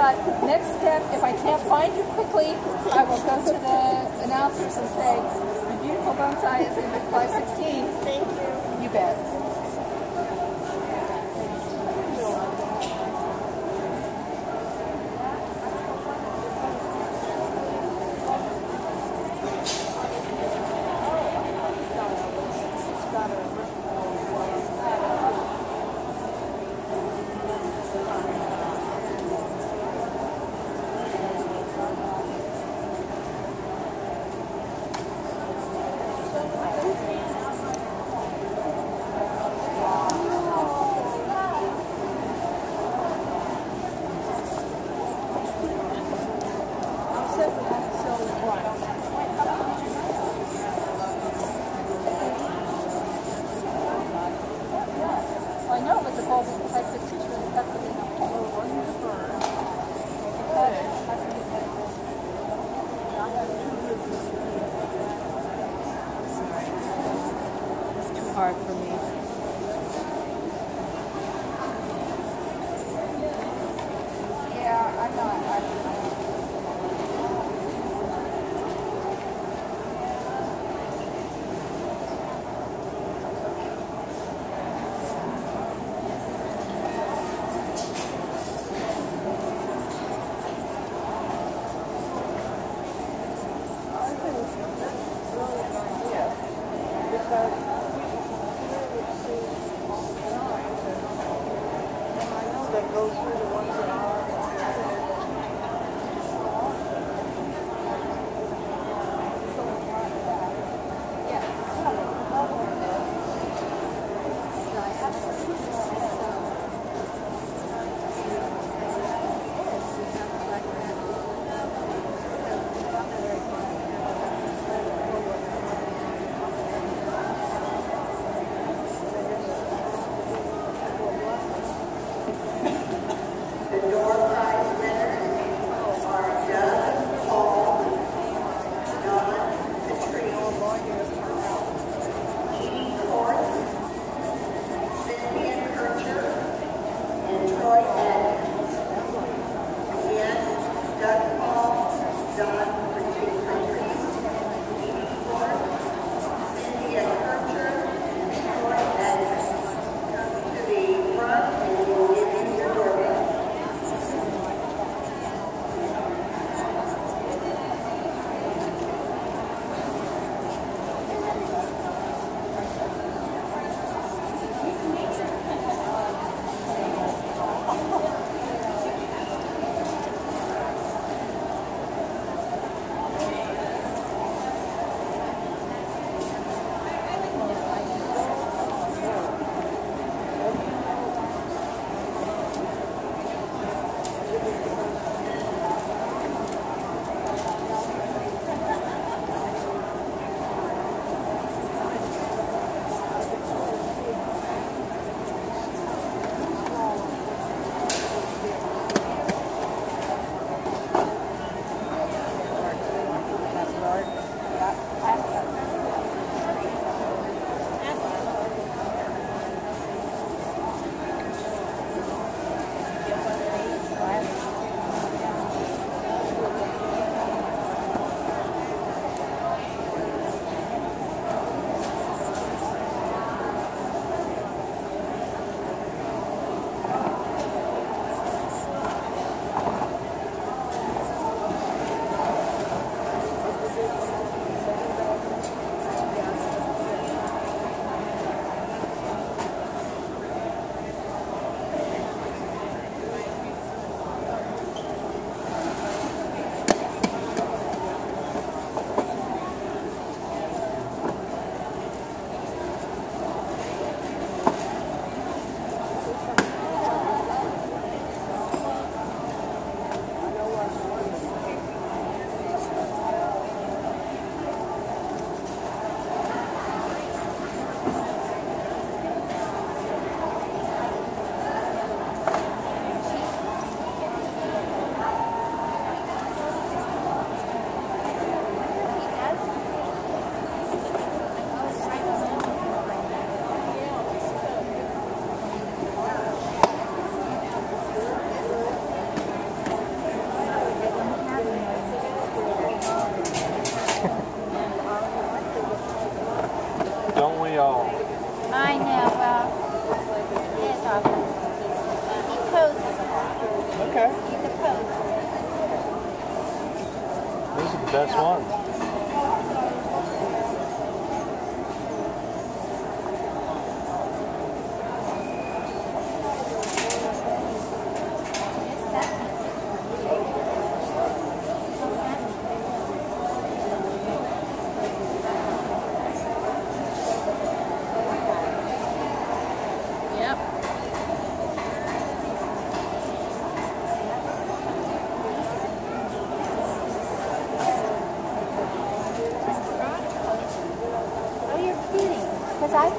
thought, next step, if I can't find you quickly, I will go to the announcers and say, the beautiful bonsai is in 516.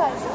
Because I thought